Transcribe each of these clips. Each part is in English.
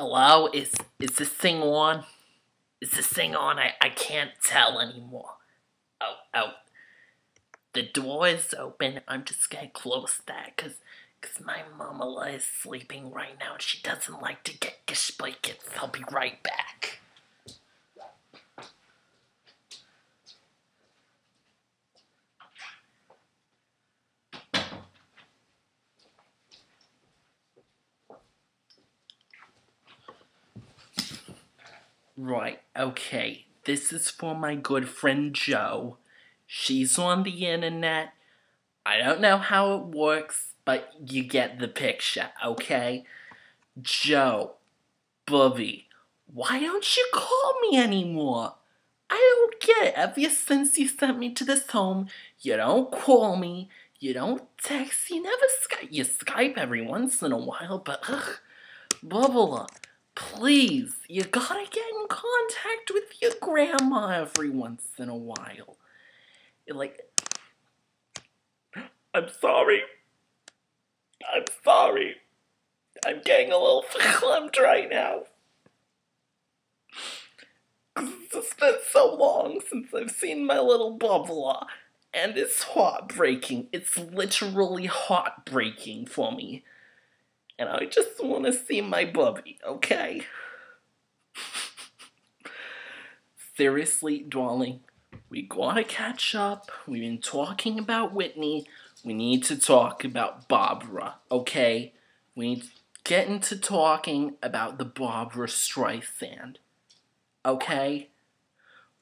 Hello? Is is this thing on? Is this thing on? I, I can't tell anymore. Oh, oh. The door is open. I'm just gonna close that because cause my mama is sleeping right now she doesn't like to get gesplankets. I'll be right back. Right, okay. This is for my good friend Joe. She's on the internet. I don't know how it works, but you get the picture, okay? Joe, Bubby, why don't you call me anymore? I don't get it. Ever since you sent me to this home, you don't call me, you don't text, you never Skype. You Skype every once in a while, but ugh, please, you gotta get in contact with your grandma every once in a while. You're like, I'm sorry. I'm sorry. I'm getting a little verklempt right now. It's been so long since I've seen my little bubbler, and it's heartbreaking. It's literally heartbreaking for me. And I just want to see my bubby, okay? Seriously, darling, we gotta catch up. We've been talking about Whitney. We need to talk about Barbara, okay? We need to get into talking about the Barbra Streisand, okay?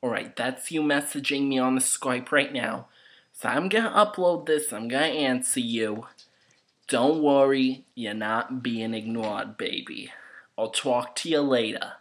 Alright, that's you messaging me on the Skype right now. So I'm gonna upload this, I'm gonna answer you. Don't worry, you're not being ignored, baby. I'll talk to you later.